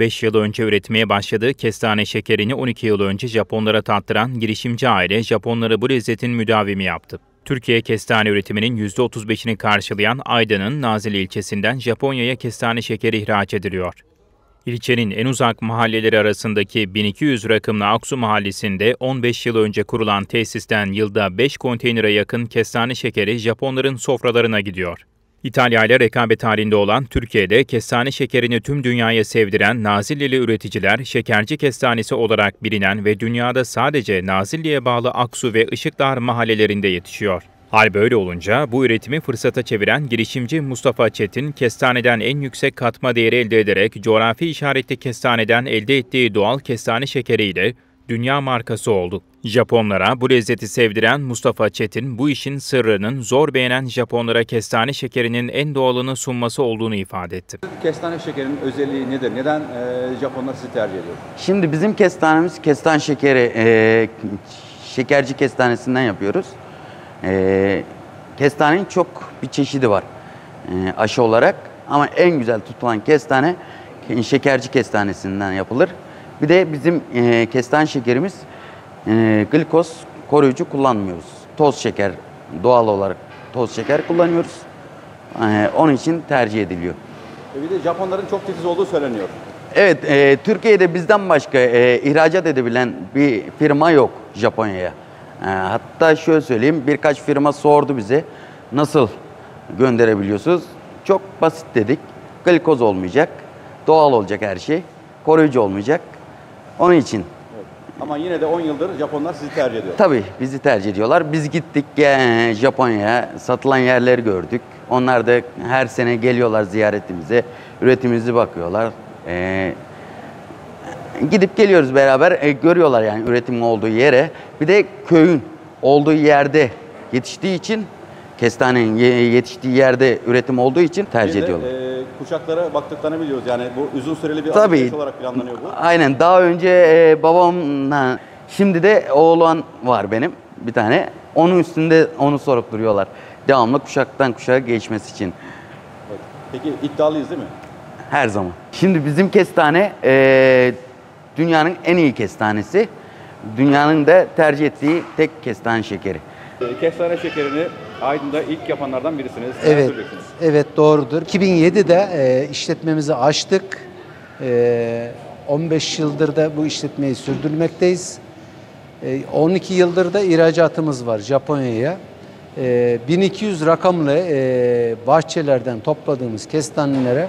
5 yıl önce üretmeye başladığı kestane şekerini 12 yıl önce Japonlara tattıran girişimci aile Japonları bu lezzetin müdavimi yaptı. Türkiye kestane üretiminin %35'ini karşılayan Aydın'ın Nazilli ilçesinden Japonya'ya kestane şekeri ihraç ediliyor. İlçenin en uzak mahalleleri arasındaki 1200 rakımlı Aksu mahallesinde 15 yıl önce kurulan tesisten yılda 5 konteynere yakın kestane şekeri Japonların sofralarına gidiyor. İtalya ile rekabet halinde olan Türkiye'de kestane şekerini tüm dünyaya sevdiren Nazillili üreticiler şekerci kestanesi olarak bilinen ve dünyada sadece Nazilli'ye bağlı Aksu ve Işıklar mahallelerinde yetişiyor. Hal böyle olunca bu üretimi fırsata çeviren girişimci Mustafa Çetin, kestaneden en yüksek katma değeri elde ederek coğrafi işaretli kestaneden elde ettiği doğal kestane şekeriyle dünya markası oldu. Japonlara bu lezzeti sevdiren Mustafa Çetin, bu işin sırrının zor beğenen Japonlara kestane şekerinin en doğalını sunması olduğunu ifade etti. Kestane şekerinin özelliği nedir? Neden e, Japonlar sizi tercih ediyor? Şimdi bizim kestanemiz kestan şekeri, e, şekerci kestanesinden yapıyoruz. E, kestanenin çok bir çeşidi var e, aşı olarak. Ama en güzel tutulan kestane şekerci kestanesinden yapılır. Bir de bizim e, kestane şekerimiz e, glikoz koruyucu kullanmıyoruz. Toz şeker, doğal olarak toz şeker kullanıyoruz. E, onun için tercih ediliyor. E bir de Japonların çok titiz olduğu söyleniyor. Evet, e, Türkiye'de bizden başka e, ihracat edebilen bir firma yok Japonya'ya. E, hatta şöyle söyleyeyim, birkaç firma sordu bize nasıl gönderebiliyorsunuz? Çok basit dedik. Glikoz olmayacak, doğal olacak her şey, koruyucu olmayacak. Onun için Ama yine de 10 yıldır Japonlar sizi tercih ediyor. tabii bizi tercih ediyorlar. Biz gittik Japonya'ya, satılan yerleri gördük. Onlar da her sene geliyorlar ziyaretimize, üretimimizi bakıyorlar. E, gidip geliyoruz beraber, e, görüyorlar yani üretimin olduğu yere. Bir de köyün olduğu yerde yetiştiği için, kestanenin ye- yetiştiği yerde üretim olduğu için tercih de, ediyorlar. e, kuşaklara baktıklarını biliyoruz. Yani bu uzun süreli bir Tabii. olarak planlanıyor bu. Aynen. Daha önce e, babamla şimdi de oğlan var benim bir tane. Onun üstünde onu sorup duruyorlar. Devamlı kuşaktan kuşağa geçmesi için Evet. Peki iddialıyız değil mi? her zaman. Şimdi bizim kestane e, dünyanın en iyi kestanesi. Dünyanın da tercih ettiği tek kestane şekeri. E, kestane şekerini Aydın'da ilk yapanlardan birisiniz. Evet, evet doğrudur. 2007'de e, işletmemizi açtık. E, 15 yıldır da bu işletmeyi sürdürmekteyiz. E, 12 yıldır da ihracatımız var Japonya'ya. E, 1200 rakamlı e, bahçelerden topladığımız kestanelere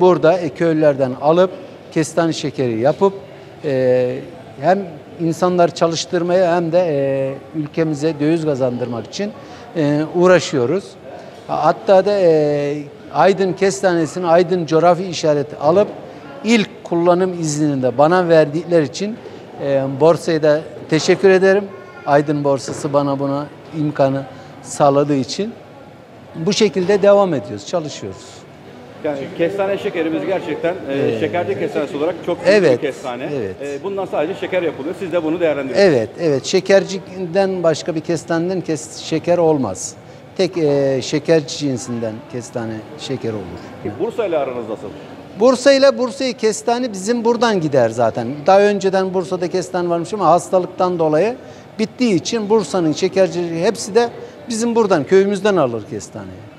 burada e, köylülerden alıp kestane şekeri yapıp e, hem insanlar çalıştırmaya hem de e, ülkemize döviz kazandırmak için e, uğraşıyoruz. Hatta da e, Aydın Kestanesi'nin Aydın coğrafi işareti alıp ilk kullanım iznini de bana verdikleri için e, borsaya da teşekkür ederim. Aydın borsası bana buna imkanı sağladığı için bu şekilde devam ediyoruz, çalışıyoruz. Yani kestane şekerimiz gerçekten e, şekerci kestanesi olarak çok büyük Evet, bir kestane. evet. E, bundan sadece şeker yapılıyor. Siz de bunu değerlendiriyorsunuz. Evet, evet. Şekercikten başka bir kestaneden kes, şeker olmaz. Tek e, şekerci cinsinden kestane şeker olur. Peki Bursa ile aranız nasıl? Bursa ile Bursa'yı kestane bizim buradan gider zaten. Daha önceden Bursa'da kestane varmış ama hastalıktan dolayı bittiği için Bursa'nın şekercileri hepsi de bizim buradan, köyümüzden alır kestaneyi.